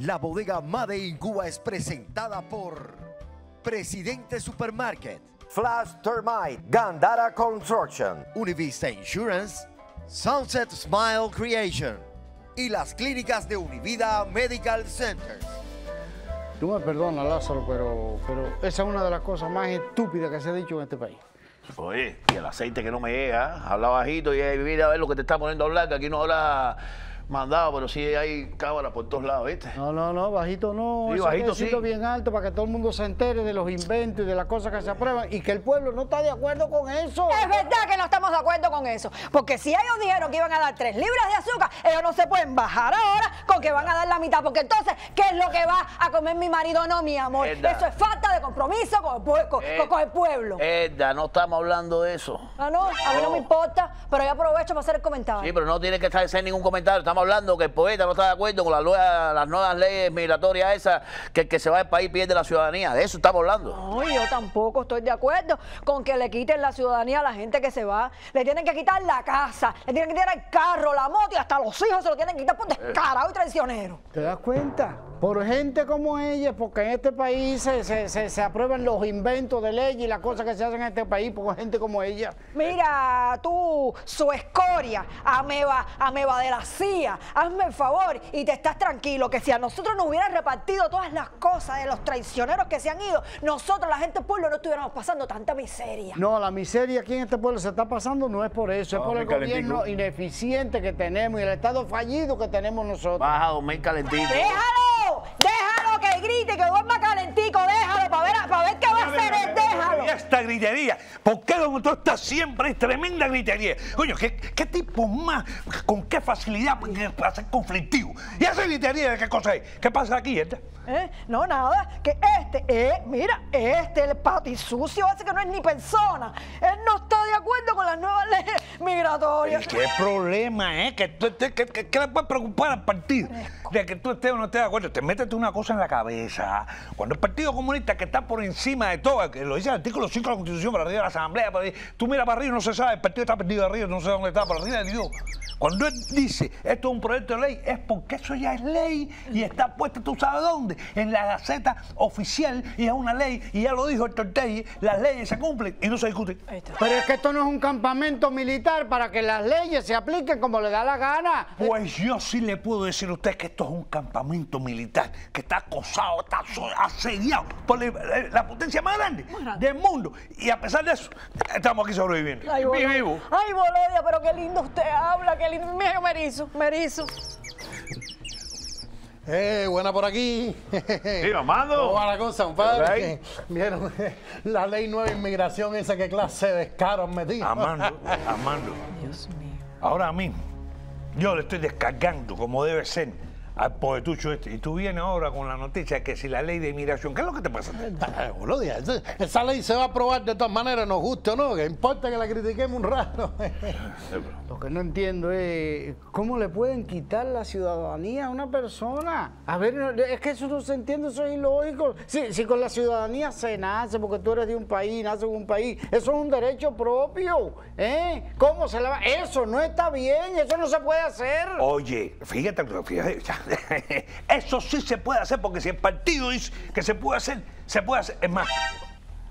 La bodega Made in Cuba es presentada por Presidente Supermarket, Flash Termite, Gandara Construction, Univista Insurance, Sunset Smile Creation y las clínicas de Univida Medical Centers. Tú me perdonas, Lázaro, pero, pero esa es una de las cosas más estúpidas que se ha dicho en este país. Oye, y el aceite que no me llega, habla bajito y mira a ver lo que te está poniendo a hablar, que aquí no habla mandado, pero sí hay cámaras por todos lados, ¿viste? No, no, no, bajito no. Sí, Eso bajito sí. bien alto para que todo el mundo se entere de los inventos y de las cosas que se aprueban y que el pueblo no está de acuerdo con eso. Es verdad que no estamos de acuerdo con eso. Porque si ellos dijeron que iban a dar tres libras de azúcar, ellos no se pueden bajar ahora con que van a dar la mitad. Porque entonces, ¿qué es lo que va a comer mi marido? No, mi amor. Verdad. Eso es falta de compromiso con el, pue- con- Eh, con el pueblo. Edda, no estamos hablando de eso. Ah, no, a mí no me importa, pero yo aprovecho para hacer el comentario. Sí, pero no tiene que estar hacer ningún comentario. Estamos hablando que el poeta no está de acuerdo con las, nuevas- las nuevas leyes migratorias esas, que el que se va del país pierde la ciudadanía. De eso estamos hablando. No, yo tampoco estoy de acuerdo con que le quiten la ciudadanía a la gente que se va. Le tienen que quitar la casa, le tienen que quitar el carro, la moto y hasta los hijos se lo tienen que quitar por descarado y traicionero. ¿Te das cuenta? Por gente como ella, porque en este país se, se- se- se aprueban los inventos de ley y las cosas que se hacen en este país por gente como ella. Mira, tú, su escoria, ameba, ameba de la CIA, hazme el favor y te estás tranquilo que si a nosotros nos hubieran repartido todas las cosas de los traicioneros que se han ido, nosotros, la gente del pueblo, no estuviéramos pasando tanta miseria. No, la miseria aquí en este pueblo se está pasando no es por eso, es por el calentico. gobierno ineficiente que tenemos y el estado fallido que tenemos nosotros. Baja a dormir calentito. ¡Déjalo! ¡Déjalo que grite, que duerma calentico! ¡Déjalo para ver, para ver qué va a hacer él! ¡Déjalo! Gritería. ¿Por qué donde tú estás siempre es tremenda gritería? Coño, ¿qué, qué tipo más, con qué facilidad para ser conflictivo? ¿Y esa gritería de qué cosa es? ¿Qué pasa aquí, esta? ¿Eh? No, nada, que este, eh, mira, este, el patisucio ese que no es ni persona, él no está de acuerdo con las nuevas leyes migratorias. ¿Qué problema es? ¿Que, tú estés- que, que- que le puede preocupar al partido? De que tú estés o no estés de acuerdo. Te métete una cosa en la cabeza. Cuando el Partido Comunista, que está por encima de todo, que lo dice el artículo 5 de la Constitución, para arriba de la Asamblea, para arriba, tú miras para arriba y no se sabe, el partido está perdido arriba, no sé dónde está, para arriba de Dios. Cuando él dice, esto es un proyecto de ley, es porque eso ya es ley y está puesto, tú sabes dónde, en la Gaceta Oficial y es una ley, y ya lo dijo el Tortey, las leyes se cumplen y no se discuten. Pero es que esto no es un campamento militar para que las leyes se apliquen como le da la gana. Pues yo sí le puedo decir a usted que esto es un campamento militar, que está acosado, está asediado por la, la potencia más grande del mundo. Y a pesar de eso, estamos aquí sobreviviendo. Ay, Y Bolodia, vivo. ay, Bolodia, pero qué lindo usted habla, qué lindo. Mira, me erizo, me erizo. Eh, buena por aquí. Sí, Armando. ¿Cómo va la cosa, compadre? Vieron la ley nueva de inmigración, esa que clase de descaro han metido. Amando, amando. Dios mío. Ahora mismo, yo le estoy descargando como debe ser poetucho este. Y tú vienes ahora con la noticia que si la ley de inmigración, ¿qué es lo que te pasa? Ah, ya, esa- ley se va a aprobar de todas maneras, nos guste o no, que importa que la critiquemos un rato. Lo que no entiendo es cómo le pueden quitar la ciudadanía a una persona. A ver, es que eso no se entiende, eso es ilógico. Si, si con la ciudadanía se nace, porque tú eres de un país, naces en un país, eso es un derecho propio. ¿eh? ¿Cómo se le va? Eso no está bien, eso no se puede hacer. Oye, fíjate, fíjate, eso sí se puede hacer porque si el partido dice que se puede hacer, se puede hacer. Es más,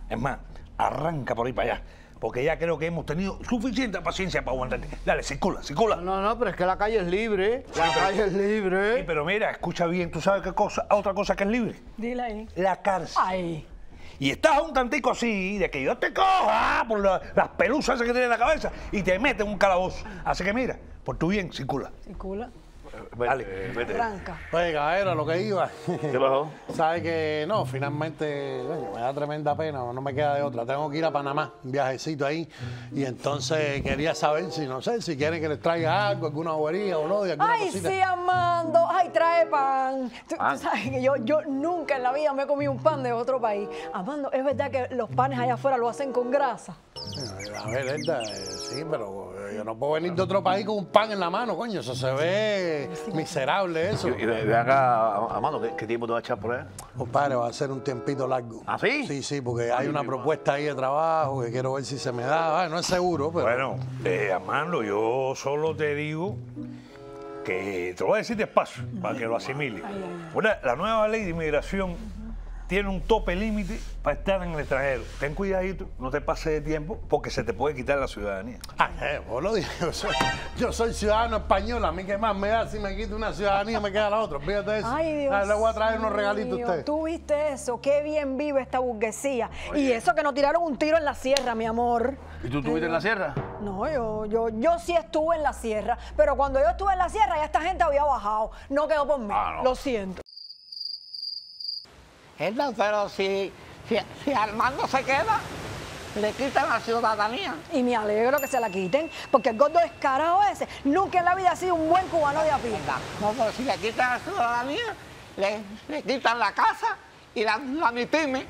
es más, arranca por ahí para allá, porque ya creo que hemos tenido suficiente paciencia para aguantarte. Dale, circula, circula. No, no, pero es que la calle es libre. La pero- calle es Sí, libre. pero mira, escucha bien, ¿tú sabes qué cosa? Otra cosa que es libre, Dile ahí. la cárcel. Ay. Y estás un tantico así, de que yo te coja por la- las pelusas que tienes en la cabeza y te metes en un calabozo. Así que mira, por tu bien, circula. Circula. Dale. Arranca. Oye, caballero, lo que iba. ¿Qué pasó? Sabe que no, finalmente, coño, me da tremenda pena, no me queda de otra. Tengo que ir a Panamá, un viajecito ahí. Y entonces quería saber si, no sé, si quieren que les traiga algo, alguna bobería o no, de alguna Ay, cosita. sí, Amando. Ay, trae pan. Tú, sabes que yo, yo nunca en la vida me he comido un pan de otro país. Amando, ¿es verdad que los panes allá afuera lo hacen con grasa? A ver, Edda, eh, sí, pero yo no puedo venir de otro país con un pan en la mano, coño. Eso se ve miserable, eso. Y ve, ve acá, Amando, ¿qué, qué tiempo te vas a echar por ahí? Compadre, va a ser un tiempito largo. ¿Ah, sí? Sí, sí, porque hay una propuesta ahí de trabajo que quiero ver si se me da. No es seguro, pero. Bueno, eh, Armando, yo solo te digo que te lo voy a decir despacio para que lo asimile. Una- la nueva ley de inmigración tiene un tope límite para estar en el extranjero. Ten cuidadito, no te pases de tiempo porque se te puede quitar la ciudadanía. Ay, eh, vos lo digo, yo soy, yo soy ciudadano español, a mí que más me da si me quito una ciudadanía me queda la otra. Fíjate eso. Ay, Dios Ah, Le voy a traer unos regalitos a usted. Tú viste eso, qué bien vive esta burguesía. Y eso que nos tiraron un tiro en la sierra, mi amor. ¿Y tú estuviste en la sierra? No, yo, yo, yo sí estuve en la sierra, pero cuando yo estuve en la sierra ya esta gente había bajado. No quedó por mí. Ah, no. Lo siento. Pero si, si, si Armando se queda, le quitan la ciudadanía. Y me alegro que se la quiten, porque el gordo descarado ese nunca en la vida ha sido un buen cubano de a pie. No, pero si le quitan la ciudadanía, le, le quitan la casa y la, la MIPYME.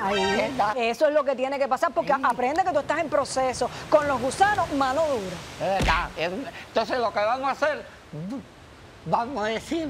Ay. Eso es lo que tiene que pasar, porque aprende que tú estás en proceso. Con los gusanos, mano dura. Entonces lo que vamos a hacer, vamos a decir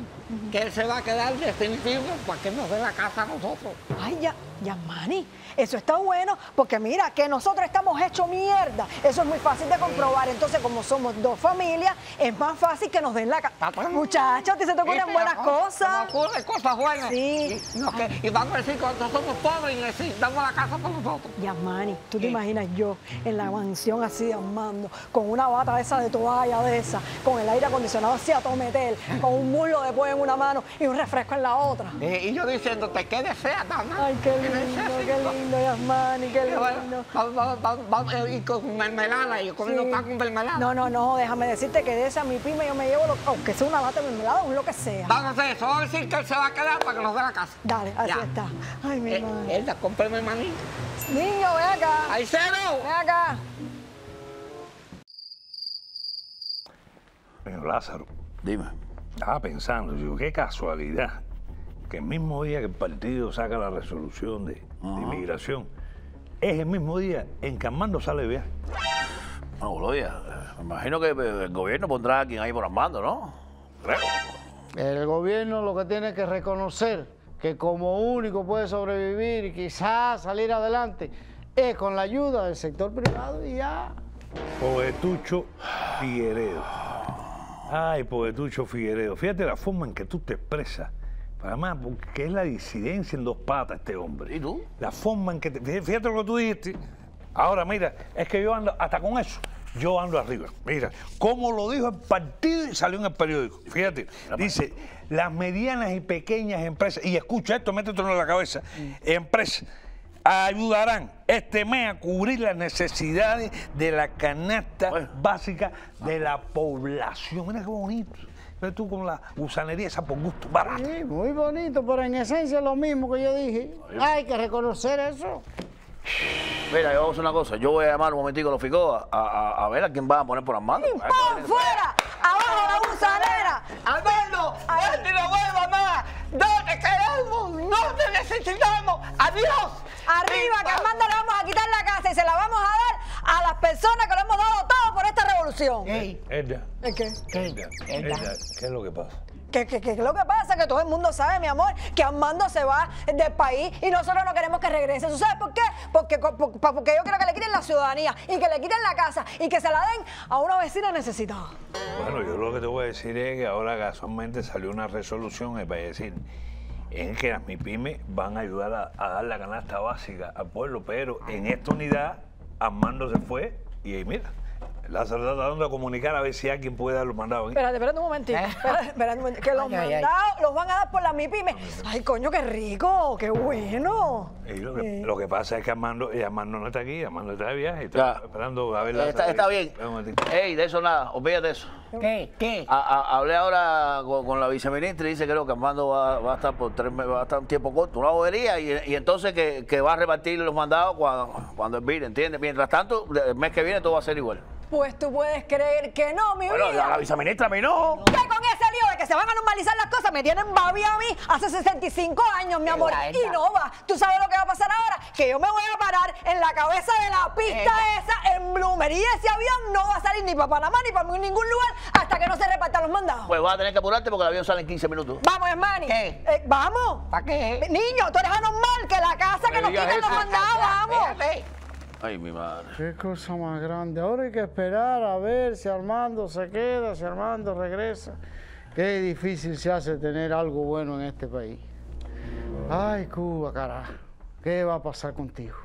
que él se va a quedar definitivo para que nos dé la casa a nosotros. Ay, ya, ya, Mani, eso está bueno, porque mira, que nosotros estamos hechos mierda. Eso es muy fácil de comprobar. Entonces, como somos dos familias, es más fácil que nos den la casa. Muchachos, ¿a ti se te ocurren buenas cosas? se ocurren cosas buenas. Sí. Y, no, que- y vamos a decir que nosotros somos pobres y necesitamos la casa para nosotros. Yasmani, tú te imaginas yo en la mansión así de Armando, con una bata de esa de toalla de esa, con el aire acondicionado así a tometel, con un muslo de pollo en una mano y un refresco en la otra. Y yo diciéndote, ¿qué deseas, dama? Ay, qué ¿Qué lindo, qué lindo, Yasmani, qué lindo. Vamos, vamos, vamos, vamos, y con mermelada, y comiendo Sí. pan con mermelada. No, no, no, déjame decirte que de esa mi pyme yo me llevo, lo- aunque sea una lata de mermelada o lo que sea. Vamos a hacer eso, vamos a decir que él se va a quedar para que nos dé la casa. Dale, así Ya. está. Ay, mi Eh, madre. él, cómprame maní. Niño, ven acá. ¡Ay, cero! Ven acá. Señor Lázaro, Dime. estaba pensando, digo, qué casualidad que el mismo día que el partido saca la resolución de, de inmigración, es el mismo día en que Armando sale de viaje. Bueno, Gloria, me imagino que el gobierno pondrá a quien ahí por Armando, ¿no? Creo. El gobierno lo que tiene que reconocer que como único puede sobrevivir y quizás salir adelante es con la ayuda del sector privado y ya. Poetucho Figueredo. Ay, Poetucho Figueredo. Fíjate la forma en que tú te expresas. Además, porque es la disidencia en dos patas este hombre. ¿Y tú? La forma en que te... fí- Fíjate lo que tú dijiste. Ahora, mira, es que yo ando, hasta con eso, yo ando arriba. Mira, como lo dijo el partido y salió en el periódico. Fíjate, dice, las medianas y pequeñas empresas, y escucha esto, métetelo en la cabeza, empresas ayudarán este mes a cubrir las necesidades de la canasta Bueno. básica de la población. Mira qué bonito. Ves tú con la gusanería esa por gusto, barato. Sí, muy bonito, pero en esencia es lo mismo que yo dije. Hay que reconocer eso. Mira, yo voy a hacer una cosa. Yo voy a llamar un momentico a los Ficoa a, a- a ver a quién va a poner por ver ¡Pum, qué- fuera! ¡Abajo la gusanera! ¡Alberto! ¡No te lo vuelvas más! ¡No te queremos! ¡No te necesitamos! ¡Adiós! Arriba, que a Armando le vamos a quitar la casa y se la vamos a dar a las personas que le hemos dado todo por esta revolución. ¡Ey! Edda, ¿El qué? Edda, Edda, ¿qué es lo que pasa? Que, que, que lo que pasa es que todo el mundo sabe, mi amor, que Armando se va del país y nosotros no queremos que regrese. ¿Tú sabes por qué? Porque, porque yo quiero que le quiten la ciudadanía y que le quiten la casa y que se la den a una vecina necesitada. Bueno, yo lo que te voy a decir es que ahora casualmente salió una resolución para decir en que las MIPIMES van a ayudar a, a dar la canasta básica al pueblo, pero en esta unidad Armando se fue y mira, Lázaro está tratando de comunicar a ver si alguien puede dar los mandados. aquí. Espérate, espérate un momentito. Espérate, espérate un momentito. Que los Ay, ay, ay. mandados los van a dar por la MIPYME. Ay, coño, qué rico, qué bueno. Y lo, que, lo que pasa es que Armando, y Armando no está aquí, Armando está de viaje, está Ya. esperando a ver Eh, Está, está bien. Ey, de eso nada, olvídate de eso. ¿Qué? ¿Qué? A- a- hablé ahora con, con la viceministra y dice creo que Armando va, va a estar por tres meses, va a estar un tiempo corto, una bobería, y, y entonces que, que va a repartir los mandados cuando, cuando vire, ¿entiendes? Mientras tanto, el mes que viene todo va a ser igual. Pues tú puedes creer que no, mi Bueno, vida. la viceministra a mí no. Que con ese lío de que se van a normalizar las cosas me tienen babi a mí hace 65 años, mi Qué amor. Y no va. ¿Tú sabes lo que va a pasar ahora? Que yo me voy a parar en la cabeza de la pista esa en Bloomer. Y ese avión no va a salir ni para Panamá ni para ningún lugar hasta que no se repartan los mandados. Pues vas a tener que apurarte porque el avión sale en 15 minutos. Vamos, hermani. ¿Qué? Eh, vamos. ¿Para qué? Niño, tú eres anormal que la casa que nos quiten los mandados, vamos. Ay, mi madre. Qué cosa más grande. Ahora hay que esperar a ver si Armando se queda, si Armando regresa. Qué difícil se hace tener algo bueno en este país. Ay, Cuba, carajo. ¿Qué va a pasar contigo?